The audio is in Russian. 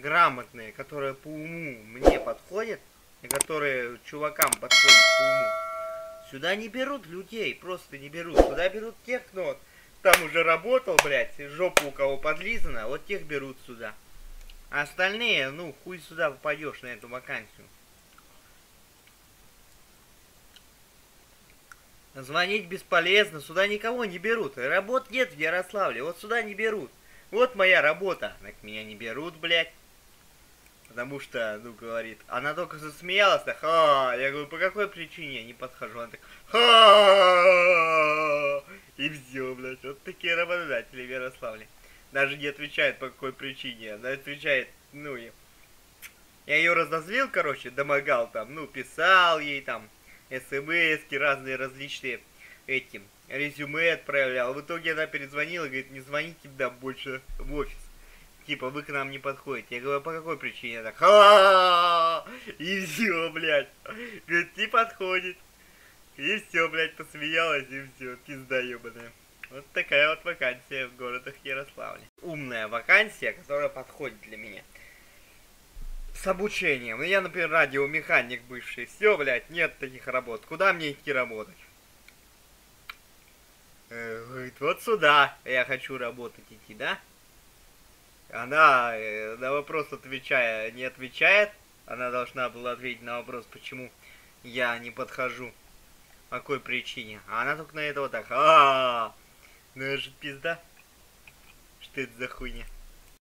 грамотные, которые по уму мне подходят, и которые чувакам подходят по уму, сюда не берут людей, просто не берут. Сюда берут тех, кто вот там уже работал, блядь, жопу у кого подлизана, вот тех берут сюда. А остальные, ну, хуй сюда попадешь на эту вакансию. Звонить бесполезно, сюда никого не берут. Работ нет в Ярославле, вот сюда не берут. Вот моя работа. Так меня не берут, блядь. Потому что, ну, говорит, она только засмеялась, так, ха, я говорю, по какой причине я не подхожу? Она так, ха, и все, блядь, вот такие работодатели в Ярославле. Даже не отвечает, по какой причине, она отвечает, ну, я, я ее разозлил, короче, домогал там, ну, писал ей там, смс разные различные, этим, резюме отправлял. В итоге она перезвонила, говорит, не звоните да больше в офис типа, вы к нам не подходите. Я говорю, по какой причине? Я так, ха И все, блядь. Говорит, не подходит. И все, блядь, посмеялась, и все, пизда ебаная. Вот такая вот вакансия в городах Ярославле. Умная вакансия, которая подходит для меня. С обучением. Ну, я, например, радиомеханик бывший. Все, блядь, нет таких работ. Куда мне идти работать? Э, говорит, вот сюда я хочу работать идти, да? Она э, на вопрос отвечая, не отвечает. Она должна была ответить на вопрос, почему я не подхожу. По какой причине. А она только на это вот так. А, -а, -а, -а. Ну это же пизда. Что это за хуйня?